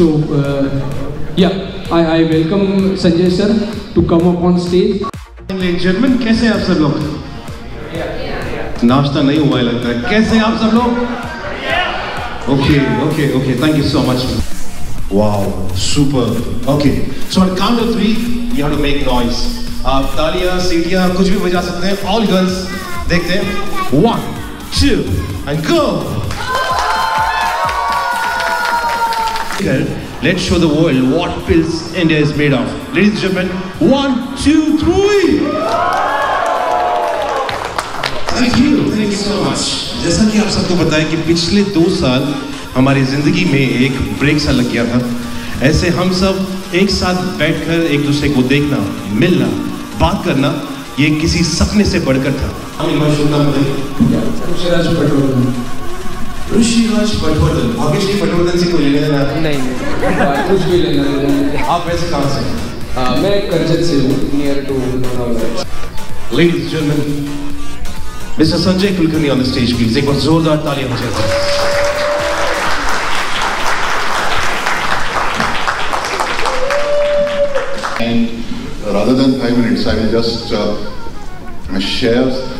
So, uh, yeah, I, I welcome Sanjay sir to come up on stage. German कैसे हैं आप सब लोग नाश्ता नहीं हुआ है लगता है कैसे हैं आप सब लोग okay okay okay thank you so much wow super okay so on count of three you have to make noise आप तालियाँ सीटियाँ कुछ भी बजा सकते हैं ऑल गर्ल्स देखते हैं one two and go Let's show the world what pills India is made of. Ladies and gentlemen, one, two, three. Thank you, thank you so much. जैसा कि आप सबको पता है कि पिछले दो साल हमारी ज़िंदगी में एक ब्रेक सा लग गया था ऐसे हम सब एक साथ बैठकर एक दूसरे को देखना मिलना बात करना ये किसी सपने से बढ़कर था ऋषिराज पटवर्धन। ऋषिराज पटवर्धन भाग्यश्री पटवर्धन से कोई लेने देना नहीं। नहीं कुछ भी लेना देना आप वैसे कहाँ से? हाँ, मैं करजत से हूँ near to Lonavala Ladies and gentlemen, Mr. Sanjay Kulkarni on the एक बार जोरदार तालियाँ हो जाए And rather than five minutes, I will just uh, share.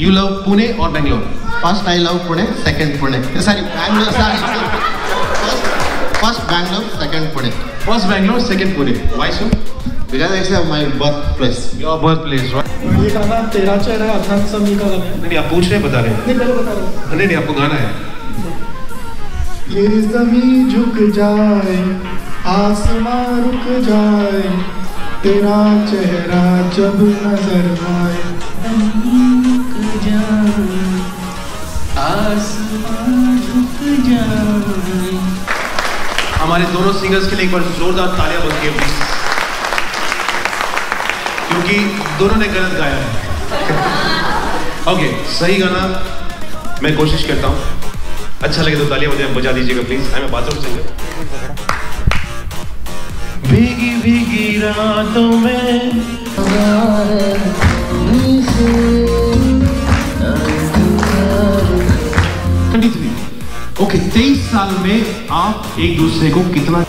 You love Pune और Bangalore first I love Pune second Pune sorry Bangalore sorry first Bangalore second Pune first Bangalore second Pune why so because I said my birth place your birth place right ये गाना तेरा चेहरा अर्थात सब ये का नहीं आप पूछ रहे बता रहे नहीं पहले बता रहे नहीं नहीं आपको गाना है। ये ज़मीन झुक जाए आसमान रुक जाए तेरा चेहरा जब नज़र आए। हमारे दोनों सिंगर्स के लिए एक बार जोरदार तालियाँ बन के प्लीज़ क्योंकि दोनों ने गलत गाया है। ओके सही गाना मैं कोशिश करता हूँ। अच्छा लगे तो तालियाँ मुझे बजा दीजिएगा प्लीज़ आई मैं बाथरूम सिंगर भीगी भीगी रातों में। ओके तेईस साल में आप एक दूसरे को कितना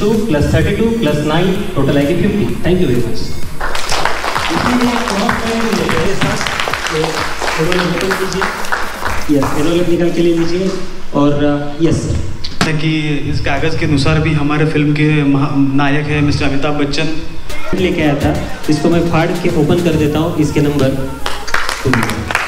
two plus thirty two plus nine total आएगी fifty thank you very much yes enolate निकाल के लिए लीजिए और यस सर है कि इस कागज़ के अनुसार भी हमारे फ़िल्म के नायक है मिस्टर अमिताभ बच्चन। लेके आया था इसको मैं फाड़ के ओपन कर देता हूँ इसके नंबर